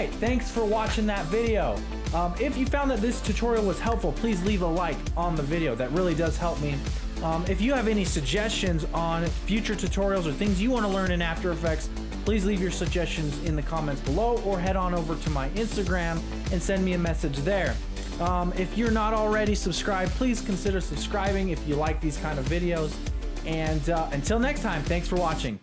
right, thanks for watching that video. Um, if you found that this tutorial was helpful, please leave a like on the video. That really does help me. Um, if you have any suggestions on future tutorials or things you want to learn in After Effects, please leave your suggestions in the comments below or head on over to my Instagram and send me a message there. Um, if you're not already subscribed, please consider subscribing if you like these kind of videos. And uh, until next time, thanks for watching.